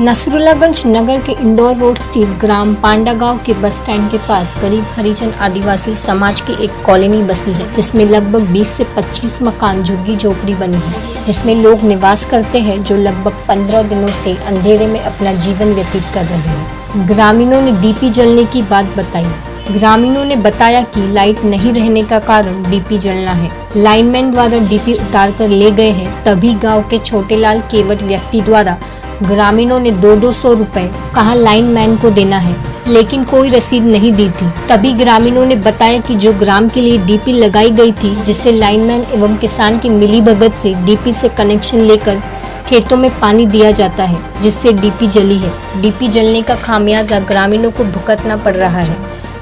नसरुल्लागंज नगर के इंदौर रोड स्थित ग्राम पांडा गाँव के बस स्टैंड के पास गरीब हरिजन आदिवासी समाज की एक कॉलोनी बसी है, जिसमें लगभग 20 से 25 मकान झुग्गी झोपड़ी बनी है। जिसमें लोग निवास करते हैं, जो लगभग 15 दिनों से अंधेरे में अपना जीवन व्यतीत कर रहे हैं। ग्रामीणों ने डीपी जलने की बात बताई। ग्रामीणों ने बताया कि लाइट नहीं रहने का कारण डीपी जलना है। लाइनमैन द्वारा डीपी उतार कर ले गए हैं, तभी गाँव के छोटेलाल केवट व्यक्ति द्वारा। ग्रामीणों ने दो दो सौ रूपए कहा लाइन मैन को देना है, लेकिन कोई रसीद नहीं दी थी। तभी ग्रामीणों ने बताया कि जो ग्राम के लिए डीपी लगाई गई थी, जिससे लाइनमैन एवं किसान की मिली भगत से डीपी से कनेक्शन लेकर खेतों में पानी दिया जाता है, जिससे डीपी जली है। डीपी जलने का खामियाजा ग्रामीणों को भुगतना पड़ रहा है।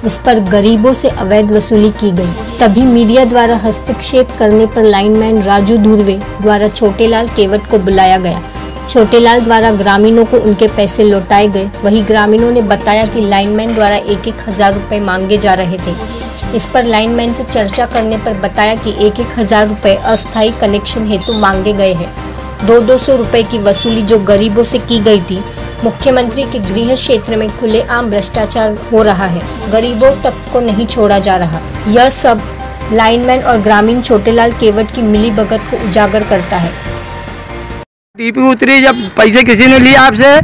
उस पर गरीबों से अवैध वसूली की गई। तभी मीडिया द्वारा हस्तक्षेप करने पर लाइनमैन राजू धुर्वे द्वारा छोटेलाल केवट को बुलाया गया। छोटेलाल द्वारा ग्रामीणों को उनके पैसे लौटाए गए। वही ग्रामीणों ने बताया कि लाइनमैन द्वारा एक एक हज़ार रुपए मांगे जा रहे थे। इस पर लाइनमैन से चर्चा करने पर बताया कि एक एक हज़ार रुपए अस्थायी कनेक्शन हेतु मांगे गए हैं। दो दो सौ रुपए की वसूली जो गरीबों से की गई थी मुख्यमंत्री के गृह क्षेत्र में खुलेआम भ्रष्टाचार हो रहा है। गरीबों तक को नहीं छोड़ा जा रहा। यह सब लाइनमैन और ग्रामीण छोटेलाल केवट की मिली भगत को उजागर करता है। टीपी उतरी जब पैसे किसी ने लिए आपसे?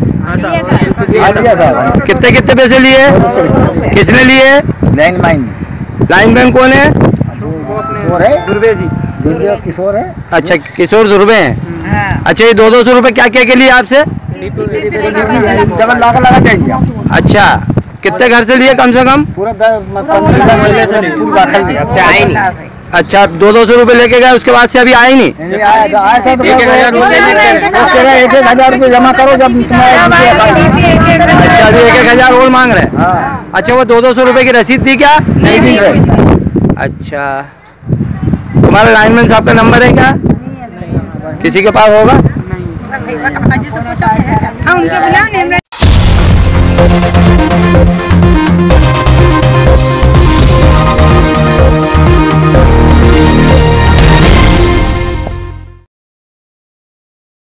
कितने कितने पैसे लिए? किसने लिए? लैंड माइन लाइन मैन कौन है? किशोर है दुर्वे जी। दुर्वे किशोर है। अच्छा किशोर दुर्बे हैं। अच्छा ये दो दो सौ रुपए क्या क्या के लिए आपसे? जब लगा लगा देंगे अच्छा कितने घर से लिए कम से कम? पूरा अच्छा दो दो सौ रुपए लेके गए उसके बाद से अभी आए नहीं? नहीं आया था आया था तेरा एक एक हज़ार रुपये जमा करो जब अच्छा अभी एक एक हज़ार और मांग रहे हैं? हाँ। अच्छा वो दो दो सौ रुपए की रसीद थी क्या? नहीं दी अच्छा। तुम्हारा लाइनमैन साहब का नंबर है क्या? किसी के पास होगा? हाँ उनके बुलाओ